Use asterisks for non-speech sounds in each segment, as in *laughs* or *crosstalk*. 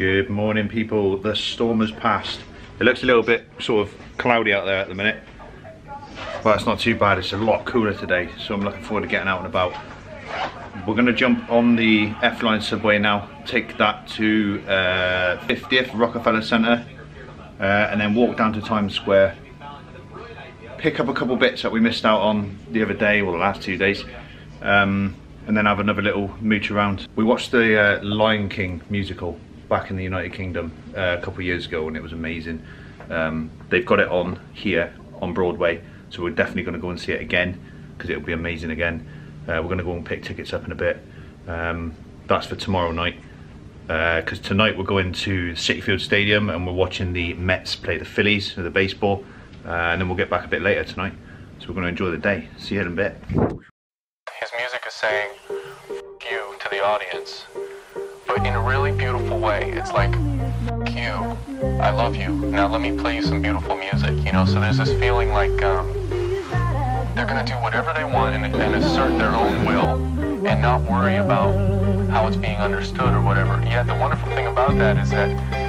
Good morning people, the storm has passed. It looks a little bit sort of cloudy out there at the minute, but it's not too bad, it's a lot cooler today, so I'm looking forward to getting out and about. We're gonna jump on the F-Line subway now, take that to uh, 50th Rockefeller Center, uh, and then walk down to Times Square, pick up a couple bits that we missed out on the other day, or the last two days, um, and then have another little mooch around. We watched the uh, Lion King musical back in the United Kingdom uh, a couple of years ago and it was amazing. Um, they've got it on here on Broadway, so we're definitely going to go and see it again because it'll be amazing again. Uh, we're going to go and pick tickets up in a bit. Um, that's for tomorrow night because uh, tonight we're going to Citi Field Stadium and we're watching the Mets play the Phillies, for the baseball, uh, and then we'll get back a bit later tonight. So we're going to enjoy the day. See you in a bit. His music is saying you to the audience but in a really beautiful way. It's like, Q, I love you. Now let me play you some beautiful music, you know? So there's this feeling like um, they're gonna do whatever they want and, and assert their own will and not worry about how it's being understood or whatever. Yet the wonderful thing about that is that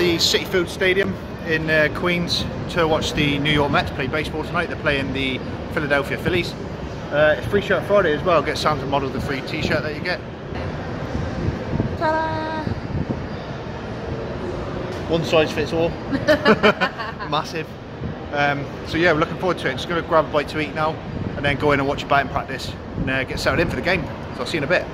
the Citi Field Stadium in uh, Queens to watch the New York Mets play baseball tonight. They're playing the Philadelphia Phillies. Uh, it's free shirt Friday as well. Get Sam to model the free t-shirt that you get. Ta-da! One size fits all. *laughs* Massive. Um, so yeah, we're looking forward to it. Just going to grab a bite to eat now and then go in and watch a batting practice and uh, get settled in for the game. So I'll see you in a bit.